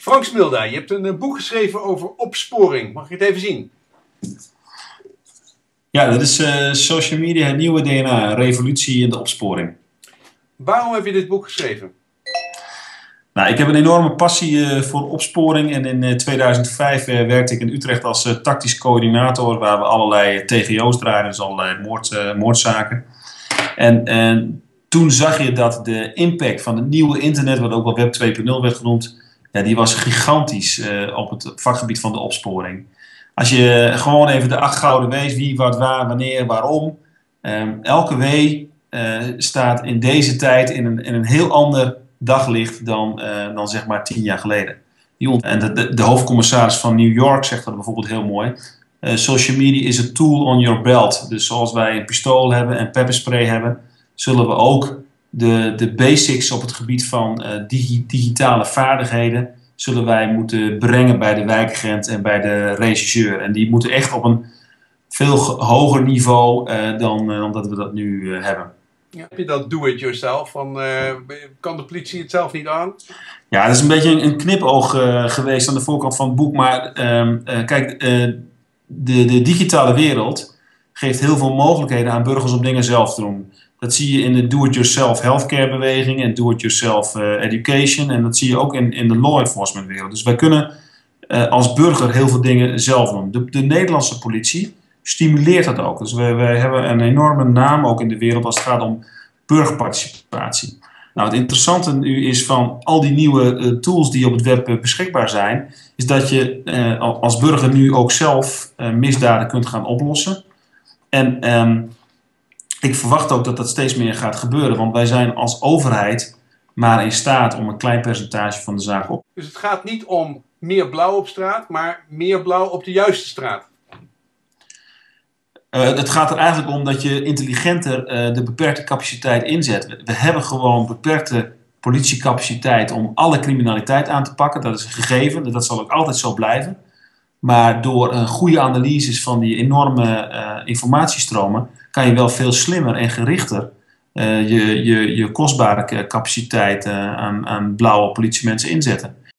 Frank Smilda, je hebt een eh, boek geschreven over opsporing. Mag ik het even zien? Ja, dat is uh, social media, het nieuwe DNA, een revolutie in de opsporing. Waarom heb je dit boek geschreven? Nou, ik heb een enorme passie uh, voor opsporing en in uh, 2005 werkte ik in Utrecht als tactisch coördinator waar we allerlei TGO's draaien, dus allerlei moord, moordzaken. En, en toen zag je dat de impact van het nieuwe internet, wat ook wel Web 2.0 werd genoemd, ja, die was gigantisch uh, op het vakgebied van de opsporing. Als je gewoon even de acht gouden wees, wie, wat, waar, wanneer, waarom. Um, elke W uh, staat in deze tijd in een, in een heel ander daglicht dan, uh, dan zeg maar tien jaar geleden. En de, de, de, hoofdcommissaris van New York zegt dat bijvoorbeeld heel mooi. social media is a tool on your belt. Dus zoals wij een pistool hebben en pepperspray hebben, zullen we ook de, de basics op het gebied van uh, digi digitale vaardigheden zullen wij moeten brengen bij de wijkagent en bij de regisseur. En die moeten echt op een veel hoger niveau uh, dan, uh, dat we dat nu hebben. Ja, heb je dat do-it-yourself? Van, kan de politie het zelf niet aan? Ja, dat is een beetje een, een knipoog geweest aan de voorkant van het boek. Maar ehm, kijk, de, de digitale wereld geeft heel veel mogelijkheden aan burgers om dingen zelf te doen. Dat zie je in de do-it-yourself healthcare beweging en do-it-yourself uh, education. En dat zie je ook in, in de law enforcement wereld. Dus wij kunnen uh, als burger heel veel dingen zelf doen. De, de Nederlandse politie stimuleert dat ook. Dus wij, wij, hebben een enorme naam ook in de wereld als het gaat om burgerparticipatie. Nou, het interessante nu is van al die nieuwe uh, tools die op het web beschikbaar zijn, is dat je als burger nu ook zelf misdaden kunt gaan oplossen. En um, ik verwacht ook dat dat steeds meer gaat gebeuren, want wij zijn als overheid maar in staat om een klein percentage van de zaak op. Dus het gaat niet om meer blauw op straat, maar meer blauw op de juiste straat. Uh, het gaat er eigenlijk om dat je intelligenter uh, de beperkte capaciteit inzet. We, we, hebben gewoon beperkte politiecapaciteit om alle criminaliteit aan te pakken. Dat is een gegeven, dat zal ook altijd zo blijven. Maar door een goede analyses van die enorme uh, informatiestromen kan je wel veel slimmer en gerichter uh, je, je, je kostbare capaciteit aan, aan blauwe politiemensen inzetten.